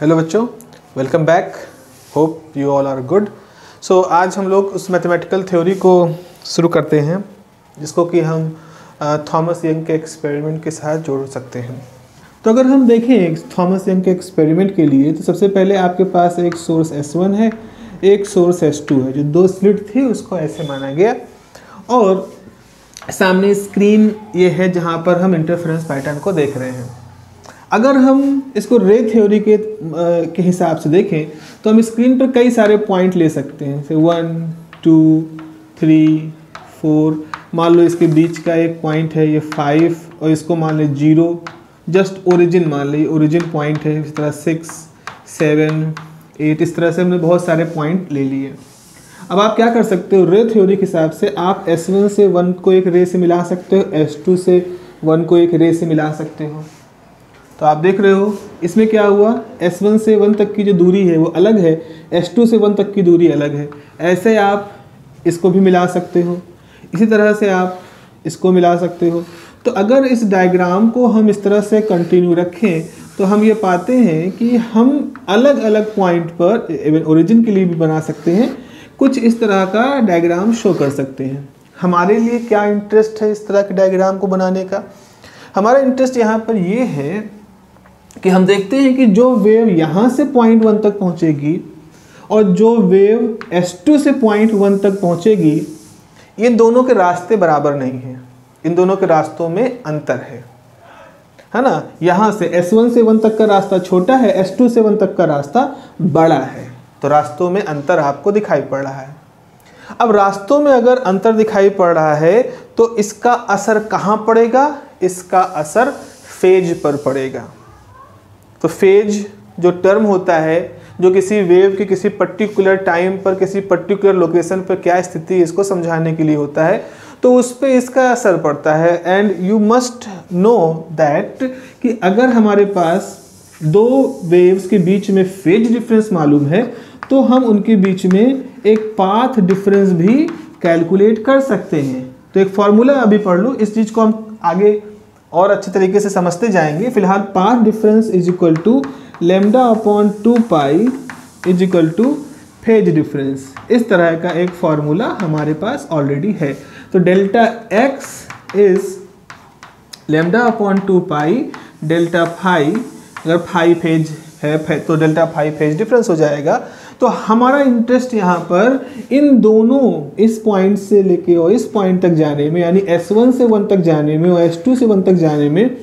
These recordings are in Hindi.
हेलो बच्चों. Welcome back hope you all are good so आज हम लोग उस मैथमेटिकल थ्योरी को शुरू करते हैं, जिसको कि हम थॉमस यंग के एक्सपेरिमेंट के साथ जोड़ सकते हैं। तो अगर हम देखें थॉमस यंग के एक्सपेरिमेंट के लिए तो सबसे पहले आपके पास एक सोर्स S1 है, एक सोर्स S2 है, जो दो स्लिट थी, उसको ऐसे माना गया। और सामने स्क्रीन ये है जहाँ पर हम इंटरफ्रेंस पैटर्न को देख रहे हैं। अगर हम इसको रे थ्योरी के आ, के हिसाब से देखें तो हम स्क्रीन पर कई सारे पॉइंट ले सकते हैं। जैसे वन टू थ्री फोर मान लो इसके बीच का एक पॉइंट है ये फाइव और इसको मान ली ज़ीरो जस्ट ओरिजिन मान ली ओरिजिन पॉइंट है इस तरह सिक्स सेवन एट इस तरह से हमने बहुत सारे पॉइंट ले लिए अब आप क्या कर सकते हो? रे थ्योरी के हिसाब से आप S1 से वन को एक रे से मिला सकते हो S2 से वन को एक रे से मिला सकते हो। तो आप देख रहे हो, इसमें क्या हुआ? S1 से वन तक की जो दूरी है वो अलग है S2 से वन तक की दूरी अलग है। ऐसे आप इसको भी मिला सकते हो। इसी तरह से आप इसको मिला सकते हो। तो अगर इस डायग्राम को हम इस तरह से कंटिन्यू रखें तो हम ये पाते हैं कि हम अलग अलग पॉइंट पर इवन ओरिजिन के लिए भी बना सकते हैं। कुछ इस तरह का डायग्राम शो कर सकते हैं। हमारे लिए क्या इंटरेस्ट है इस तरह के डायग्राम को बनाने का? हमारा इंटरेस्ट यहाँ पर ये है कि हम देखते हैं कि जो वेव यहाँ से पॉइंट वन तक पहुँचेगी और जो वेव S2 से पॉइंट वन तक पहुँचेगी इन दोनों के रास्ते बराबर नहीं हैं। इन दोनों के रास्तों में अंतर है। है ना? यहाँ से S1 से वन तक का रास्ता छोटा है S2 से वन तक का रास्ता बड़ा है। तो रास्तों में अंतर आपको दिखाई पड़ रहा है। अब रास्तों में अगर अंतर दिखाई पड़ रहा है तो इसका असर कहाँ पड़ेगा? इसका असर फ़ेज़ पर पड़ेगा। तो फ़ेज़ जो टर्म होता है, जो किसी वेव की किसी पर्टिकुलर टाइम पर, किसी पर्टिकुलर लोकेशन पर क्या स्थिति इसको समझाने के लिए होता है। तो उस पर इसका असर पड़ता है। And you must know that कि अगर हमारे पास दो वेव्स के बीच में फ़ेज़ डिफरेंस मालूम है तो हम उनके बीच में एक पाथ डिफरेंस भी कैलकुलेट कर सकते हैं। तो एक फार्मूला अभी पढ़ लो। इस चीज़ को हम आगे और अच्छे तरीके से समझते जाएँगे। फ़िलहाल path difference is equal to lambda upon two pi is equal to phase difference इस तरह का एक फॉर्मूला हमारे पास ऑलरेडी है। तो delta x is lambda upon two pi delta phi अगर फाइव फ़ेज़ है तो डेल्टा फाइव फ़ेज़ डिफरेंस हो जाएगा। तो हमारा इंटरेस्ट यहाँ पर इन दोनों इस पॉइंट से लेके और इस पॉइंट तक जाने में, यानी S1 से 1 तक जाने में और S2 से 1 तक जाने में,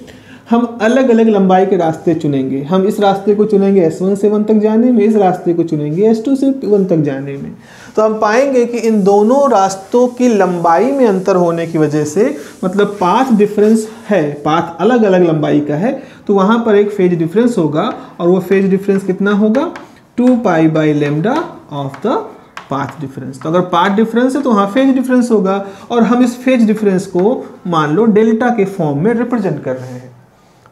हम अलग अलग लंबाई के रास्ते चुनेंगे। हम इस रास्ते को चुनेंगे S1 से 1 तक जाने में, इस रास्ते को चुनेंगे S2 से 1 तक जाने में। तो हम पाएँगे कि इन दोनों रास्तों की लंबाई में अंतर होने की वजह से मतलब पाथ डिफरेंस है पाथ अलग अलग लंबाई का है तो वहाँ पर एक फ़ेज़ डिफरेंस होगा और वो फ़ेज़ डिफरेंस कितना होगा? Two pi by lambda of the path difference. तो अगर पाथ डिफरेंस है तो वहाँ फ़ेज़ डिफरेंस होगा और हम इस फ़ेज़ डिफरेंस को मान लो डेल्टा के फॉर्म में रिप्रेजेंट कर रहे हैं।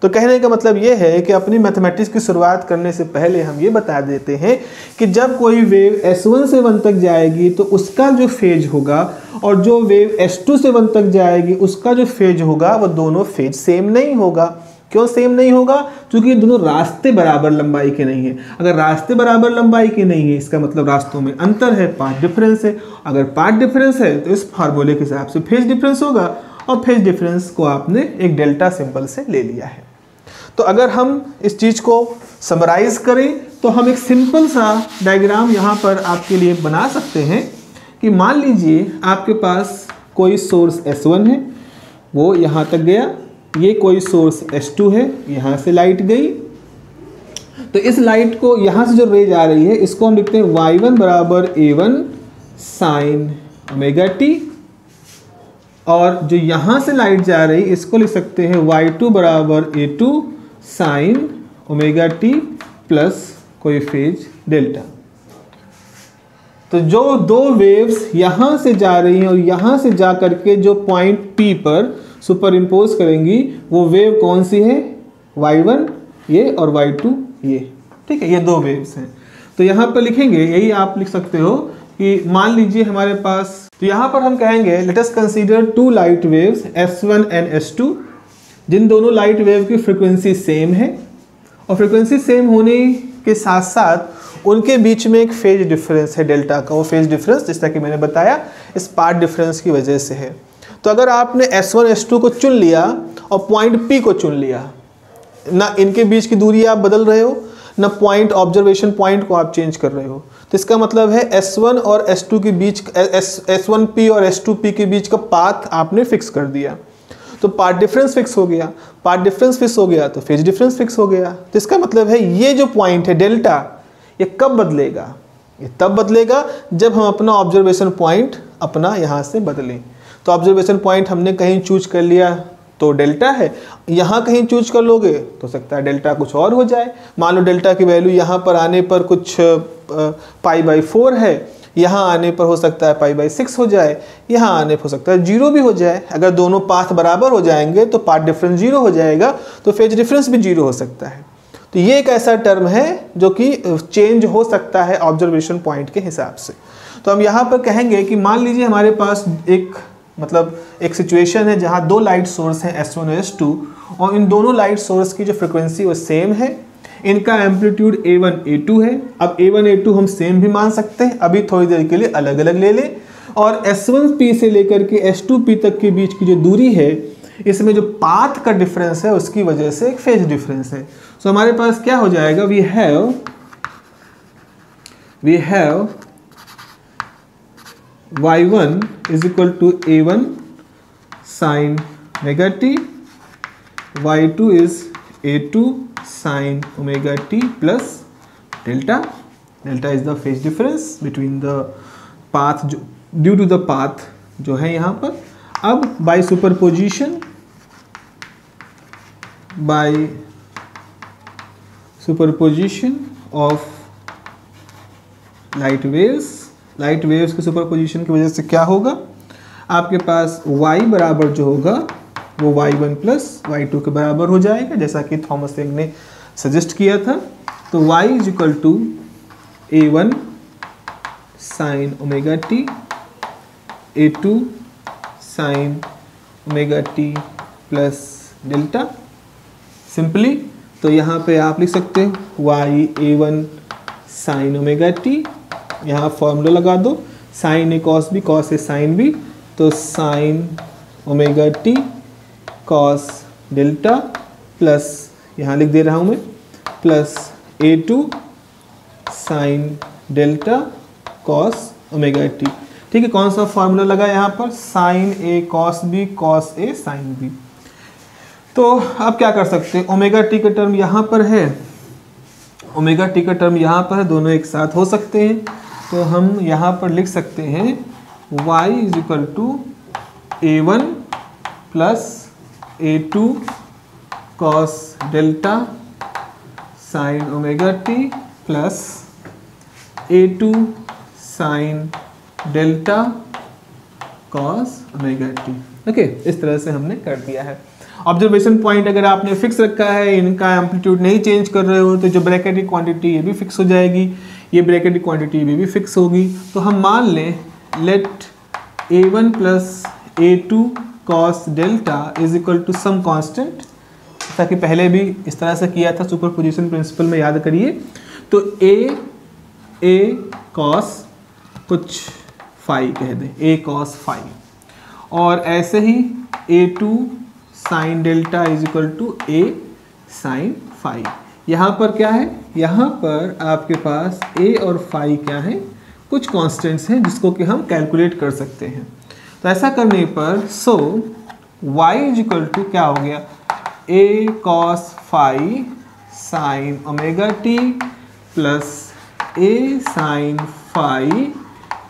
तो कहने का मतलब ये है कि अपनी मैथमेटिक्स की शुरुआत करने से पहले हम ये बता देते हैं कि जब कोई वेव S1 से 1 तक जाएगी तो उसका जो फ़ेज़ होगा और जो वेव S2 से 1 तक जाएगी, उसका जो फ़ेज़ होगा वो दोनों फ़ेज़ सेम नहीं होगा। क्यों सेम नहीं होगा? क्योंकि दोनों रास्ते बराबर लंबाई के नहीं है। अगर रास्ते बराबर लंबाई के नहीं है, इसका मतलब रास्तों में अंतर है पार्ट डिफरेंस है। अगर पार्ट डिफरेंस है तो इस फार्मूले के हिसाब से फ़ेज़ डिफरेंस होगा और फ़ेज़ डिफरेंस को आपने एक डेल्टा सिंबल से ले लिया है। तो अगर हम इस चीज़ को समराइज करें तो हम एक सिंपल सा डायग्राम यहाँ पर आपके लिए बना सकते हैं कि मान लीजिए आपके पास कोई सोर्स S1 है, वो यहाँ तक गया ये कोई सोर्स S2 है, यहाँ से लाइट गई। तो इस लाइट को यहाँ से जो रेज आ रही है, इसको हम लिखते हैं y1 वन बराबर A one sine omega T और जो यहाँ से लाइट जा रही है इसको लिख सकते हैं y2 बराबर A two sine omega T plus कोई फ़ेज़ डेल्टा तो जो दो वेव्स यहाँ से जा रही हैं और यहाँ से जा करके जो पॉइंट P पर सुपर इम्पोज करेंगी वो वेव कौन सी है? Y1 ये और y2 ये। ठीक है, ये दो वेव्स हैं। तो यहाँ पर लिखेंगे, यही आप लिख सकते हो कि मान लीजिए हमारे पास तो यहाँ पर हम कहेंगे let us consider two light waves S1 and S2 जिन दोनों लाइट वेव की फ्रिक्वेंसी सेम है। और फ्रिक्वेंसी सेम होने के साथ साथ उनके बीच में एक फ़ेज़ डिफरेंस है डेल्टा का। वो फ़ेज़ डिफरेंस जैसा कि मैंने बताया, इस पार्ट डिफरेंस की वजह से है। तो अगर आपने S1 S2 को चुन लिया और पॉइंट P को चुन लिया, ना इनके बीच की दूरी आप बदल रहे हो, ना पॉइंट ऑब्जर्वेशन पॉइंट को आप चेंज कर रहे हो। तो इसका मतलब है S1 और S2 के बीच एस एस वन पी और S2P के बीच का पाथ आपने फिक्स कर दिया। तो पार्ट डिफरेंस फिक्स हो गया। पार्ट डिफरेंस फिक्स हो गया तो फ़ेज़ डिफरेंस फिक्स हो गया। तो इसका मतलब है ये जो पॉइंट है डेल्टा ये कब बदलेगा? ये तब बदलेगा जब हम अपना ऑब्जर्वेशन पॉइंट अपना यहाँ से बदलें। तो ऑब्जर्वेशन पॉइंट हमने कहीं चूज़ कर लिया तो डेल्टा है। यहाँ कहीं चूज़ कर लोगे तो सकता है डेल्टा कुछ और हो जाए। मान लो डेल्टा की वैल्यू यहाँ पर आने पर कुछ पाई बाई फोर है। यहाँ आने पर हो सकता है पाई बाई सिक्स हो जाए। यहाँ आने पर हो सकता है ज़ीरो भी हो जाए। अगर दोनों पाथ बराबर हो जाएँगे तो पाथ डिफरेंस ज़ीरो हो जाएगा तो फ़ेज़ डिफरेंस भी ज़ीरो हो सकता है। तो ये एक ऐसा टर्म है जो कि चेंज हो सकता है ऑब्जर्वेशन पॉइंट के हिसाब से। तो हम यहाँ पर कहेंगे कि मान लीजिए हमारे पास एक मतलब एक सिचुएशन है जहाँ दो लाइट सोर्स हैं एस वन एस टू और इन दोनों लाइट सोर्स की जो फ्रिक्वेंसी वो सेम है। इनका amplitude A one A two है। अब ए वन ए टू हम सेम भी मान सकते हैं। अभी थोड़ी देर के लिए अलग अलग ले लें। और एस वन पी से लेकर के एस टू पी तक के बीच की जो दूरी है इसमें जो पाथ का डिफरेंस है उसकी वजह से एक फ़ेज़ डिफरेंस है। सो so, हमारे पास क्या हो जाएगा? We have we have y1 is equal to a1 sine omega t y2 is a2 sine omega t plus delta delta is the phase difference between the path due to the path जो है यहाँ पर अब by superposition by superposition of light waves light waves के सुपर पोजिशन की वजह से क्या होगा? आपके पास y बराबर जो होगा, वो y1 वन प्लस वाई के बराबर हो जाएगा। जैसा कि थॉमस एंग ने सजेस्ट किया था। तो y is equal to A one sine omega T A two sine omega T plus delta simply तो यहाँ पे आप लिख सकते हैं y A one sine omega T यहाँ फॉर्मूला लगा दो। Sine A cos B cos A sine B तो sine omega T cos delta plus यहाँ लिख दे रहा हूँ मैं plus A two sine delta cos omega T ठीक है, कौन सा फॉर्मूला लगा यहाँ पर? Sine A cos B cos A sine B तो आप क्या कर सकते हैं? ओमेगा टी का टर्म यहाँ पर है। ओमेगा टी का टर्म यहाँ पर है। दोनों एक साथ हो सकते हैं। तो हम यहाँ पर लिख सकते हैं y is equal to A one plus A two cos delta sine omega T plus A two sine delta cos omega T okay इस तरह से हमने कर दिया है। ऑब्जर्वेशन पॉइंट अगर आपने फिक्स रखा है, इनका एम्पलीट्यूड नहीं चेंज कर रहे हो तो जो ब्रैकेट की क्वांटिटी ये भी फिक्स हो जाएगी। ये ब्रैकेट की क्वांटिटी भी, भी फिक्स होगी। तो हम मान लें let A one plus A two cos delta is equal to some constant जैसा कि पहले भी इस तरह से किया था सुपर पोजिशन प्रिंसिपल में याद करिए। तो ए ए कॉस कुछ फाइव कह दें। ए कॉस फाइव और ऐसे ही A two sine delta is equal to A sine phi यहाँ पर क्या है? यहाँ पर आपके पास ए और फाइव क्या है? कुछ कांस्टेंट्स हैं जिसको कि हम कैलकुलेट कर सकते हैं। तो ऐसा करने पर so y is equal to क्या हो गया? A cos phi sine omega T plus A sine phi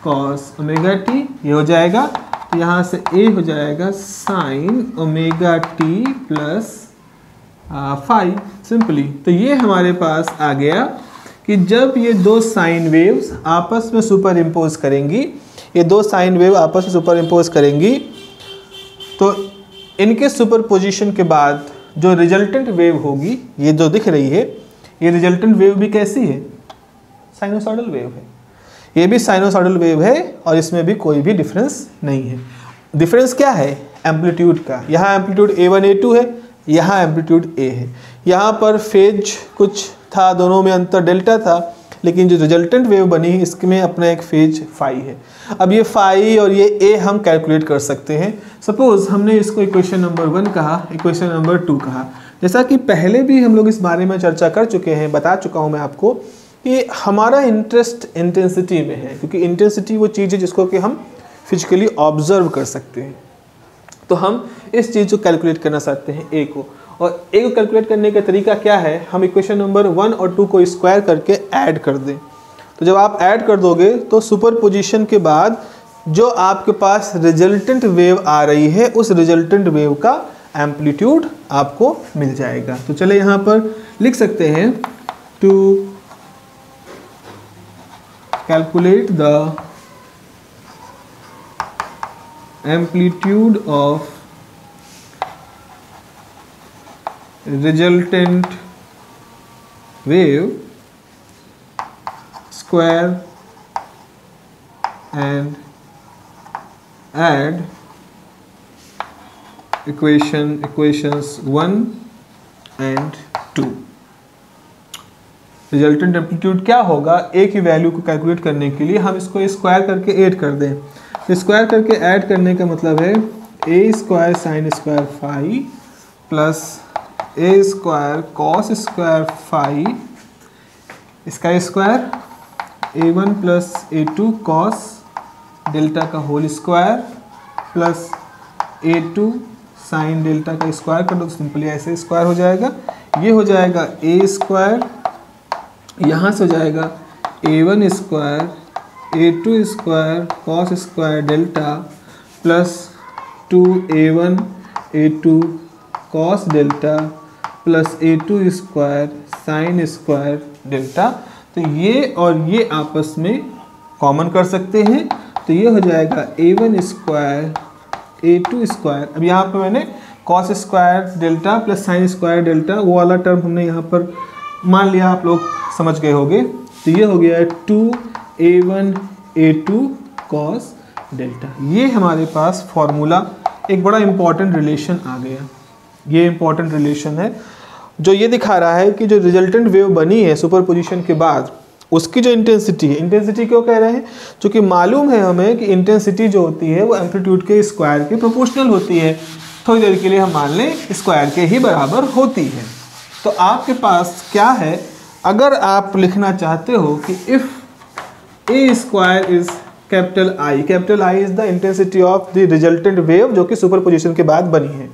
cos omega T ये हो जाएगा। तो यहाँ से ए हो जाएगा sine omega T plus phi simply तो ये हमारे पास आ गया कि जब ये दो साइन वेव्स आपस में सुपर इम्पोज करेंगी, ये दो साइन वेव आपस में सुपर इम्पोज करेंगी तो इनके सुपर पोजिशन के बाद जो रिजल्टेंट वेव होगी, ये जो दिख रही है, ये रिजल्टेंट वेव भी कैसी है? साइनोसॉडल वेव है। ये भी साइनोसॉडल वेव है और इसमें भी कोई भी डिफरेंस नहीं है। डिफरेंस क्या है? एम्पलीट्यूड का। यहाँ amplitude A one A two है। यहाँ एम्पलीट्यूड ए है। यहाँ पर फ़ेज़ कुछ था, दोनों में अंतर डेल्टा था, लेकिन जो रिजल्टेंट वेव बनी, इसमें अपना एक फ़ेज़ फाई है। अब ये फाई और ये ए हम कैलकुलेट कर सकते हैं। सपोज़ हमने इसको इक्वेशन नंबर वन कहा, इक्वेशन नंबर टू कहा। जैसा कि पहले भी हम लोग इस बारे में चर्चा कर चुके हैं, बता चुका हूँ मैं आपको कि हमारा इंटरेस्ट इंटेंसिटी में है, क्योंकि इंटेंसिटी वो चीज़ है जिसको कि हम फिजिकली ऑब्ज़र्व कर सकते हैं। तो हम इस चीज़ को कैलकुलेट करना चाहते हैं ए को। और ए को कैलकुलेट करने का तरीका क्या है? हम इक्वेशन नंबर वन और टू को स्क्वायर करके ऐड कर दें। तो जब आप ऐड कर दोगे तो सुपर पोजिशन के बाद जो आपके पास रिजल्टेंट वेव आ रही है, उस रिजल्टेंट वेव का एम्पलीट्यूड आपको मिल जाएगा। तो चले यहाँ पर लिख सकते हैं to calculate the amplitude of resultant wave square and add equation equations 1 and 2 resultant amplitude क्या होगा? ए की वैल्यू को कैलकुलेट करने के लिए हम इसको स्क्वायर करके ऐड कर दें। स्क्वायर करके ऐड करने का मतलब है A square sine square phi plus A square cos square phi इसका square A one plus A two cos delta का whole square plus A two sine delta का स्क्वायर कर दो तो सिंपली ऐसे स्क्वायर हो जाएगा। ये हो जाएगा ए स्क्वायर यहाँ से हो जाएगा A one square A two square cos square delta plus two A one A two cos delta plus A two square sine square delta तो ये और ये आपस में कॉमन कर सकते हैं। तो ये हो जाएगा A one square A two square अब यहाँ पर मैंने cos square delta plus sine square delta वो वाला टर्म हमने यहाँ पर मान लिया आप लोग समझ गए होंगे। तो ये हो गया two A one, A two cos delta. ये हमारे पास फॉर्मूला एक बड़ा इंपॉर्टेंट रिलेशन आ गया। ये इंपॉर्टेंट रिलेशन है। जो ये दिखा रहा है कि जो रिजल्टेंट वेव बनी है सुपर पोजिशन के बाद, उसकी जो इंटेंसिटी है इंटेंसिटी क्यों कह रहे हैं? क्योंकि मालूम है हमें कि इंटेंसिटी जो होती है वो एम्पलीट्यूड के स्क्वायर के प्रोपोर्शनल होती है। थोड़ी देर के लिए हम मान लें स्क्वायर के ही बराबर होती है। तो आपके पास क्या है? अगर आप लिखना चाहते हो कि if A square is capital I capital I is the intensity of the resultant wave जो कि सुपर पोजिशन के बाद बनी है।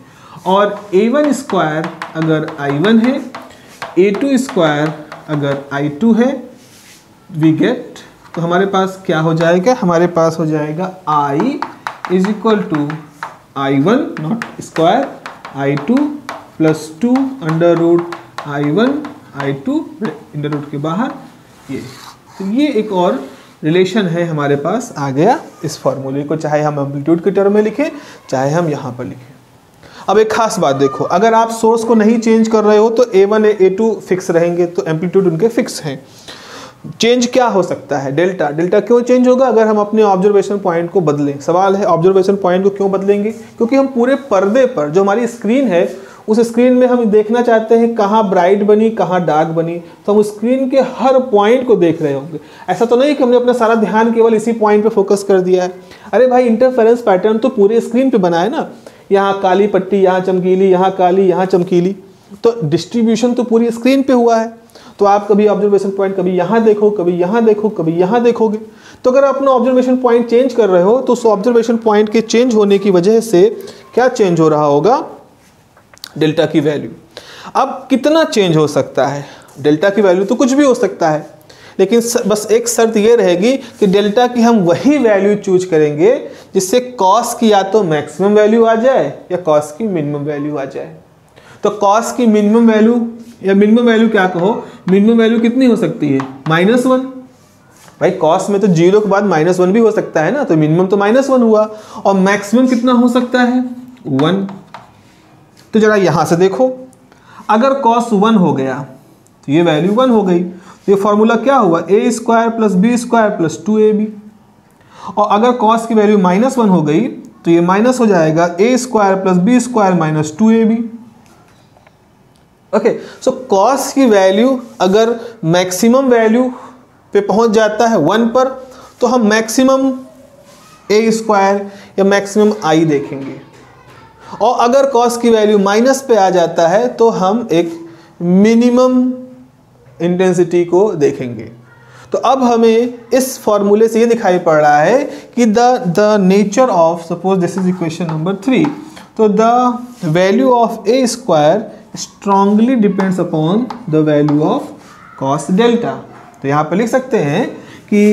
और ए वन स्क्वायर अगर आई वन है ए टू स्क्वायर अगर आई टू है वी गेट तो हमारे पास क्या हो जाएगा? हमारे पास हो जाएगा I is equal to I one not square I two plus two under root I one I two under root के बाहर, ये। तो ये एक और रिलेशन है हमारे पास, आ गया इस फॉर्मूले को, चाहे हम एम्पलीट्यूड के टर्म में लिखें, चाहे हम यहाँ पर लिखें। अब एक खास बात देखो, अगर आप सोर्स को नहीं चेंज कर रहे हो तो A one A two fix रहेंगे तो एम्पलीट्यूड उनके फिक्स हैं। चेंज क्या हो सकता है? डेल्टा डेल्टा क्यों चेंज होगा? अगर हम अपने ऑब्जर्वेशन पॉइंट को बदलें। सवाल है ऑब्जर्वेशन पॉइंट को क्यों बदलेंगे? क्योंकि हम पूरे पर्दे पर, जो हमारी स्क्रीन है उस स्क्रीन में हम देखना चाहते हैं कहाँ ब्राइट बनी, कहाँ डार्क बनी। तो हम स्क्रीन के हर पॉइंट को देख रहे होंगे। ऐसा तो नहीं कि हमने अपना सारा ध्यान केवल इसी पॉइंट पे फोकस कर दिया है। अरे भाई इंटरफेरेंस पैटर्न तो पूरे स्क्रीन पे बना है ना। यहाँ काली पट्टी, यहाँ चमकीली, यहाँ काली, यहाँ चमकीली। तो डिस्ट्रीब्यूशन तो पूरी स्क्रीन पे हुआ है। तो आप कभी ऑब्जर्वेशन पॉइंट कभी यहाँ देखो, कभी यहाँ देखो, कभी यहाँ देखोगे। तो अगर आप अपना ऑब्जर्वेशन पॉइंट चेंज कर रहे हो तो उस ऑब्जर्वेशन पॉइंट के चेंज होने की वजह से क्या चेंज हो रहा होगा? डेल्टा की वैल्यू। अब कितना चेंज हो सकता है? डेल्टा की वैल्यू तो कुछ भी हो सकता है, लेकिन बस एक शर्त ये रहेगी कि डेल्टा की हम वही वैल्यू चूज़ करेंगे जिससे कॉस की या तो मैक्सिमम वैल्यू आ जाए या कॉस की मिनिमम वैल्यू आ जाए। तो कॉस की मिनिमम वैल्यू या मिनिमम वैल्यू क्या कहो? मिनिमम वैल्यू कितनी हो सकती है? Minus one. भाई, कॉस में तो ज़ीरो के बाद माइनस वन भी हो सकता है ना तो मिनिमम तो माइनस वन हुआ। और मैक्सिमम कितना हो सकता है? वन। तो जरा यहाँ से देखो। अगर कॉस वन हो गया तो ये वैल्यू वन हो गई। तो ये फॉर्मूला क्या हुआ? A square plus B square plus two A B और अगर कॉस की वैल्यू माइनस वन हो गई तो ये माइनस हो जाएगा A square plus B square minus two A B okay so cos की वैल्यू अगर मैक्सिमम वैल्यू पे पहुँच जाता है वन पर तो हम मैक्सिमम ए स्क्वायर या मैक्सिमम आई देखेंगे। और अगर कॉस की वैल्यू माइनस पे आ जाता है तो हम एक मिनिमम इंटेंसिटी को देखेंगे। तो अब हमें इस फॉर्मूले से ये दिखाई पड़ रहा है कि the the nature of suppose this is equation number three तो the value of A square strongly depends upon the value of cos delta तो यहाँ पर लिख सकते हैं कि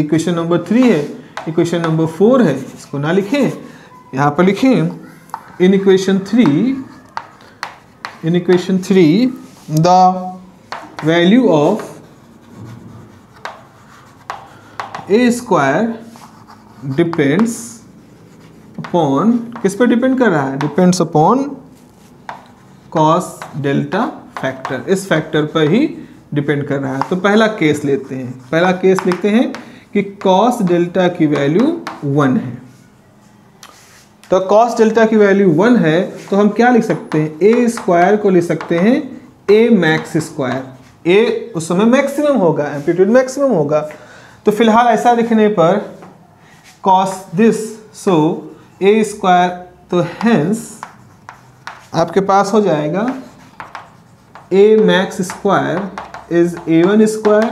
इक्वेशन नंबर थ्री है इक्वेशन नंबर फोर है, इसको ना लिखें। यहाँ पर लिखें in equation 3 in equation 3 the value of a square depends upon, किस पे डिपेंड कर रहा है? Depends upon cos delta factor इस फैक्टर पर ही डिपेंड कर रहा है। तो पहला केस लेते हैं। पहला केस लिखते हैं कि कॉस डेल्टा की वैल्यू वन है। तो कॉस डेल्टा की वैल्यू वन है तो हम क्या लिख सकते हैं? ए स्क्वायर को लिख सकते हैं ए मैक्स स्क्वायर ए उस समय मैक्सिमम होगा एम्पलीट्यूड मैक्सिमम होगा। तो फ़िलहाल ऐसा लिखने पर cos this so A square तो हैंस आपके पास हो जाएगा A max square is A one square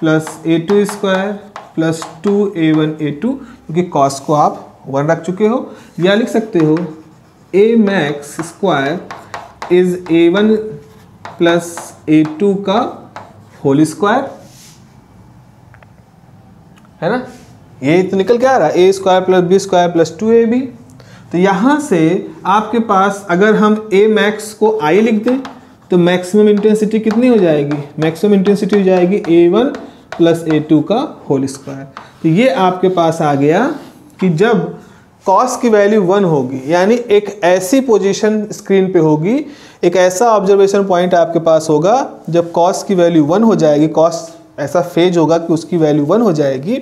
plus A two square plus two A one A two क्योंकि कॉस को आप वन रख चुके हो, या लिख सकते हो A max square is A one plus A two का होल स्क्वायर है ना? ये तो निकल के आ रहा है A square plus B square plus two A B तो यहाँ से आपके पास अगर हम ए मैक्स को आई लिख दें तो मैक्सिमम इंटेंसिटी कितनी हो जाएगी? मैक्सिमम इंटेंसिटी हो जाएगी A one plus A two का होल स्क्वायर तो ये आपके पास आ गया कि जब कॉस की वैल्यू वन होगी, यानी एक ऐसी पोजीशन स्क्रीन पे होगी, एक ऐसा ऑब्जर्वेशन पॉइंट आपके पास होगा, जब कॉस की वैल्यू वन हो जाएगी कॉस ऐसा फ़ेज़ होगा कि उसकी वैल्यू वन हो जाएगी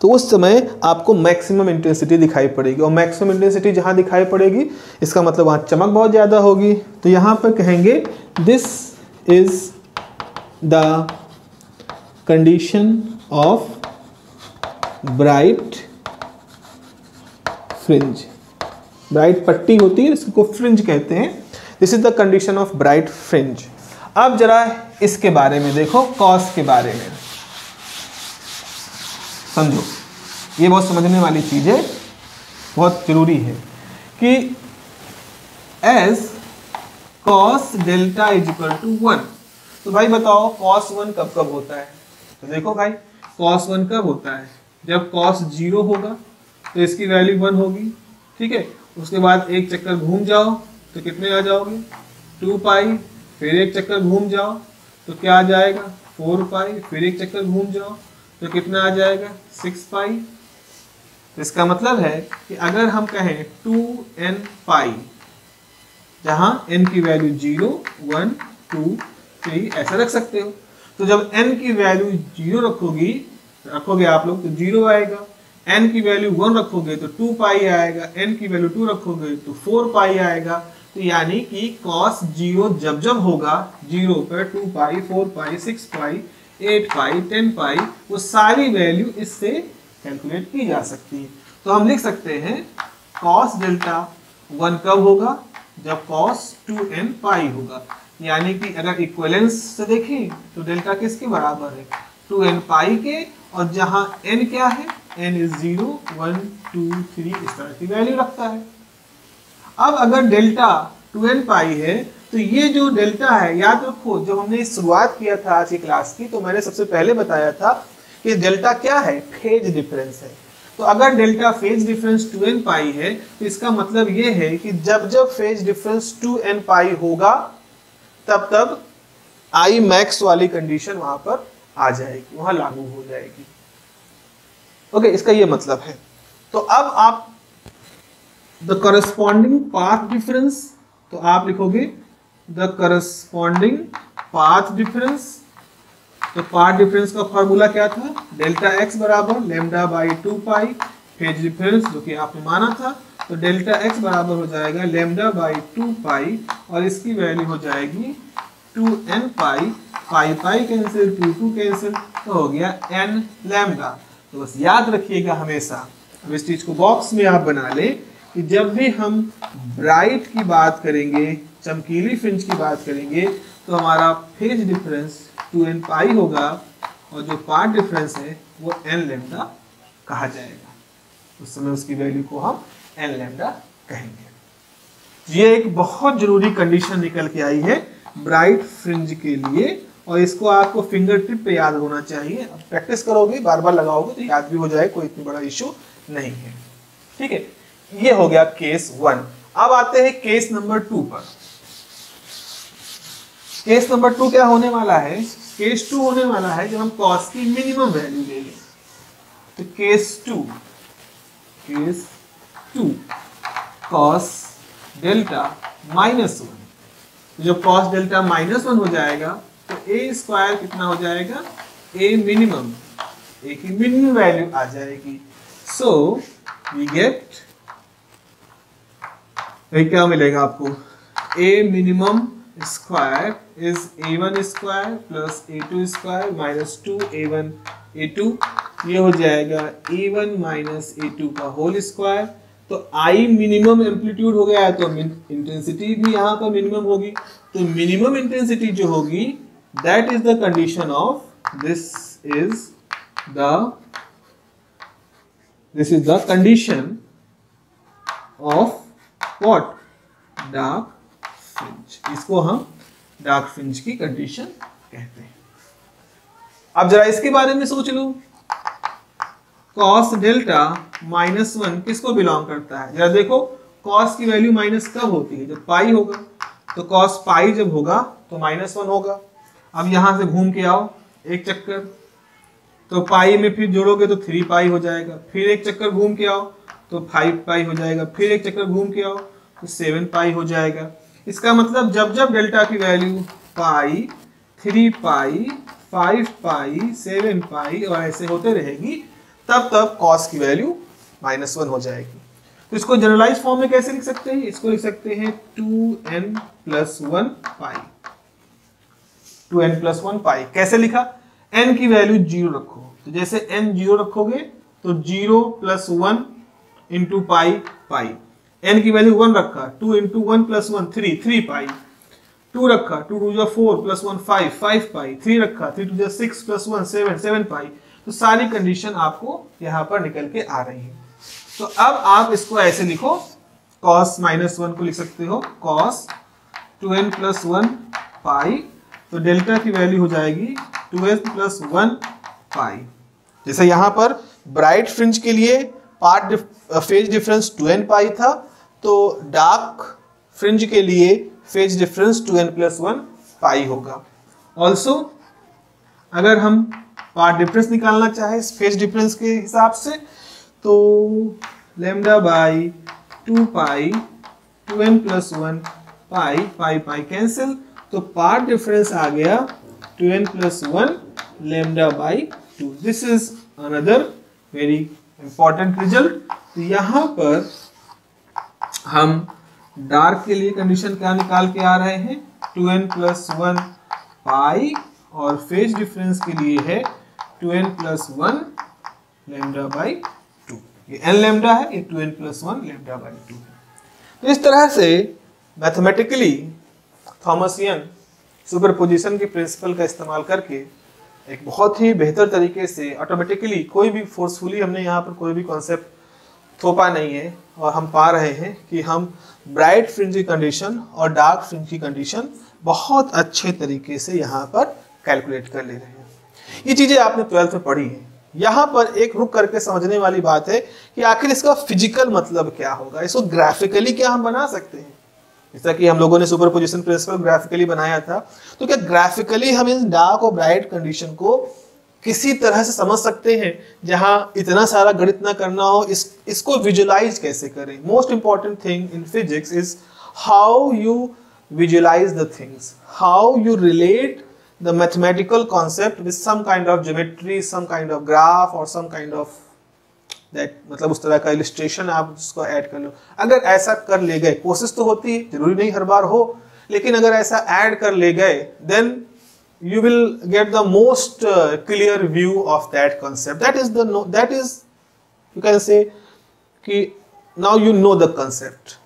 तो उस समय आपको मैक्सिमम इंटेंसिटी दिखाई पड़ेगी। और मैक्सिमम इंटेंसिटी जहाँ दिखाई पड़ेगी, इसका मतलब वहाँ चमक बहुत ज़्यादा होगी। तो यहाँ पर कहेंगे this is the condition of bright fringe bright पट्टी होती है, इसको फ्रिंज कहते हैं। This is the condition of bright fringe अब जरा इसके बारे में देखो कॉस के बारे में। समझो, ये बहुत समझने वाली चीज़ है, बहुत ज़रूरी है कि as cos delta is equal to one तो भाई बताओ कॉस वन कब कब होता है? तो देखो भाई कॉस वन कब होता है? जब कॉस ज़ीरो होगा तो इसकी वैल्यू वन होगी, ठीक है? उसके बाद एक चक्कर घूम जाओ तो कितने आ जाओगे? टू पाई फिर एक चक्कर घूम जाओ तो क्या आ जाएगा? फोर पाई फिर एक चक्कर घूम जाओ तो कितना आ जाएगा? सिक्स पाई तो इसका मतलब है कि अगर हम कहें टू एन पाई जहाँ एन की value zero one two three ऐसा रख सकते हो। तो जब एन की वैल्यू ज़ीरो रखोगी, रखोगे आप लोग तो ज़ीरो आएगा। एन की वैल्यू वन रखोगे तो टू पाई आएगा एन की वैल्यू टू रखोगे तो फोर पाई आएगा। तो यानी कि कॉस ज़ीरो जब जब होगा ज़ीरो पर two pi four pi six pi eight pi ten pi वो सारी वैल्यू इससे कैलकुलेट की जा सकती है। तो हम लिख सकते हैं कॉस डेल्टा वन कब होगा? जब कॉस टू एन पाई होगा। यानी कि अगर इक्वलेंस से देखें तो डेल्टा किसके बराबर है? टू एन पाई के, और जहाँ एन क्या है? N is zero one two three इस तरह की वैल्यू रखता है। अब अगर डेल्टा टू एन पाई है तो ये जो डेल्टा है, याद रखो, जब हमने शुरुआत किया था आज की क्लास की तो मैंने सबसे पहले बताया था कि डेल्टा क्या है? फ़ेज़ डिफरेंस है। तो अगर delta phase difference two N pi है तो इसका मतलब ये है कि जब जब phase difference two N pi होगा, तब तब आई मैक्स वाली कंडीशन वहाँ पर आ जाएगी, वहाँ लागू हो जाएगी। ओके इसका ये मतलब है। तो अब आप द करस्पॉन्डिंग पाथ डिफरेंस तो आप लिखोगे द करस्पॉन्डिंग पाथ डिफरेंस तो पाथ डिफरेंस का फॉर्मूला क्या था? डेल्टा एक्स बराबर lambda by two pi phase difference जो कि आपने माना था तो डेल्टा एक्स बराबर हो जाएगा लेमडा बाई टू पाई और इसकी वैल्यू हो जाएगी two N pi pi pi cancel two two cancel तो हो गया एन लैमडा तो बस याद रखिएगा हमेशा। अब इस चीज़ को बॉक्स में आप बना लें कि जब भी हम ब्राइट की बात करेंगे, चमकीली फ्रिंज की बात करेंगे तो हमारा phase difference two N pi होगा और जो पार्ट डिफरेंस है, वो एन लेमडा कहा जाएगा। उस समय उसकी वैल्यू को हम एन लेमडा कहेंगे। ये एक बहुत ज़रूरी कंडीशन निकल के आई है ब्राइट फ्रिंज के लिए। और इसको आपको फिंगर टिप पे याद होना चाहिए। प्रैक्टिस करोगे बार बार लगाओगे तो याद भी हो जाए, कोई इतनी बड़ा इशू नहीं है। ठीक है? ये हो गया केस वन अब आते हैं केस नंबर टू पर। केस नंबर टू क्या होने वाला है? केस टू होने वाला है जब हम कॉस की मिनिमम वैल्यू ले लें। तो case two case two cos delta minus one जो कॉस डेल्टा माइनस वन हो जाएगा तो ए स्क्वायर कितना हो जाएगा? ए मिनिमम ए की मिनिमम वैल्यू आ जाएगी. सो वी गेट क्या मिलेगा आपको? A minimum square is A one square plus A two square minus two A one A two ये हो जाएगा A one minus A two का होल स्क्वायर तो आई मिनिमम एम्पलीट्यूड हो गया है तो इंटेंसिटी भी यहाँ पर मिनिमम होगी. तो मिनिमम इंटेंसिटी जो होगी that is the condition of this is the this is the condition of what dark fringe इसको हम डार्क फ्रिंज की कंडीशन कहते हैं। अब जरा इसके बारे में सोच लो। कॉस डेल्टा माइनस वन किसको बिलोंग करता है? जरा देखो कॉस की वैल्यू माइनस कब होती है? जब पाई होगा तो कॉस पाई जब होगा तो माइनस वन होगा। अब यहाँ से घूम के आओ, एक चक्कर। तो पाई में फिर जोड़ोगे तो थ्री पाई हो जाएगा। फिर एक चक्कर घूम के आओ तो फाइव पाई हो जाएगा। फिर एक चक्कर घूम के आओ तो सेवन पाई हो जाएगा। इसका मतलब जब जब डेल्टा की value pi three pi five pi seven pi और ऐसे होते रहेगी, तब तब कॉस की वैल्यू माइनस वन हो जाएगी। तो इसको जनरलाइज फॉर्म में कैसे लिख सकते हैं? इसको लिख सकते हैं two N plus one pi. Two N plus one pi कैसे लिखा? एन की वैल्यू ज़ीरो रखो। तो जैसे एन ज़ीरो रखोगे तो zero plus one into pi pi N की वैल्यू वन रखा। Two into one plus one three three pi two रखा। टू टू जो four plus one five five pi three रखा। थ्री टू जो six plus one seven seven pi तो सारी कंडीशन आपको यहाँ पर निकल के आ रही है। तो अब आप इसको ऐसे लिखो। कॉस माइनस वन को लिख सकते हो। Cos two N plus one pi तो डेल्टा की वैल्यू हो जाएगी two N plus one pi. जैसे यहाँ पर ब्राइट फ्रिंज के लिए path phase difference two N pi था तो डार्क फ्रिंज के लिए phase difference two N plus one pi होगा। ऑल्सो अगर हम पार्ट डिफरेंस निकालना चाहे फ़ेज़ डिफरेंस के हिसाब से तो lambda by two pi two N plus one pi pi pi cancel. तो पार्ट डिफरेंस आ गया two N plus one lambda by two this is another very important result तो यहाँ पर हम डार्क के लिए कंडीशन क्या निकाल के आ रहे हैं? Two N plus one pi और फ़ेज़ डिफरेंस के लिए है two N plus one lambda by two ये एन लेमडा है, ये two N plus one lambda by two है। तो इस तरह से मैथमेटिकली थॉमसियन सुपरपोजिशन के प्रिंसिपल का इस्तेमाल करके एक बहुत ही बेहतर तरीके से ऑटोमेटिकली कोई भी फोर्सफुली हमने यहाँ पर कोई भी कॉन्सेप्ट थोपा नहीं है और हम पा रहे हैं कि हम ब्राइट फ्रिंज की कंडीशन और डार्क फ्रिंज की कंडीशन बहुत अच्छे तरीके से यहाँ पर कैलकुलेट कर ले रहे हैं। ये चीज़ें आपने ट्वेल्थ में पढ़ी हैं। यहाँ पर एक रुक करके समझने वाली बात है कि आखिर इसका फ़िज़िकल मतलब क्या होगा? इसको ग्राफिकली क्या हम बना सकते हैं? जैसा कि हम लोगों ने सुपर पोजिशन प्रिंसिपल ग्राफिकली बनाया था। तो क्या ग्राफिकली हम इस डार्क और ब्राइट कंडीशन को किसी तरह से समझ सकते हैं, जहाँ इतना सारा गणित ना करना हो, इस, इसको विजुलाइज कैसे करें? Most important thing in physics is how you visualise the things how you relate the mathematical concept with some kind of geometry, some kind of graph, or some kind of that मतलब उस तरह का इलिस्ट्रेशन आप उसको ऐड कर लो। अगर ऐसा कर ले गए कोशिश तो होती है ज़रूरी नहीं हर बार हो लेकिन अगर ऐसा ऐड कर ले गए then you will get the most uh, clear view of that concept. That is the no, that is you can कि now you know the concept.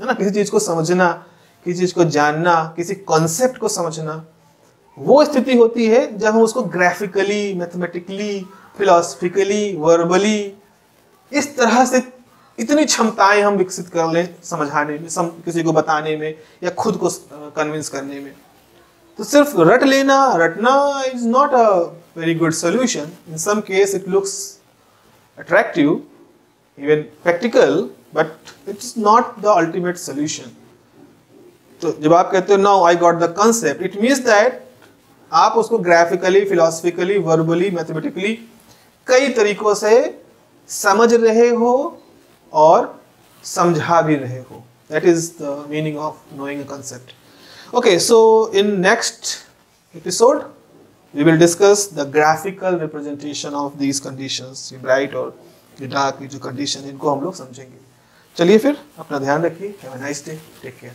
है ना? किसी चीज़ को समझना किसी चीज़ को जानना किसी कॉन्सेप्ट को समझना वो स्थिति होती है जब हम उसको ग्राफिकली मैथमेटिकली फिलोसफिकली वर्बली इस तरह से इतनी क्षमताएँ हम विकसित कर लें समझाने में सम, किसी को बताने में या खुद को कन्विंस करने में। तो सिर्फ़ रट लेना रटना is not a very good solution in some case it looks attractive even practical but it's not the ultimate solution तो जब आप कहते हो now I got the concept it means that आप उसको ग्राफिकली फिलोसफिकली वर्बली मैथमेटिकली कई तरीकों से समझ रहे हो और समझा भी रहे हो. That is the meaning of knowing concept okay so in next episode we will discuss the graphical representation of these condition bright और डार्क की जो कंडीशन है इनको हम लोग समझेंगे. चलिए फिर अपना ध्यान रखिए. Have a nice day take care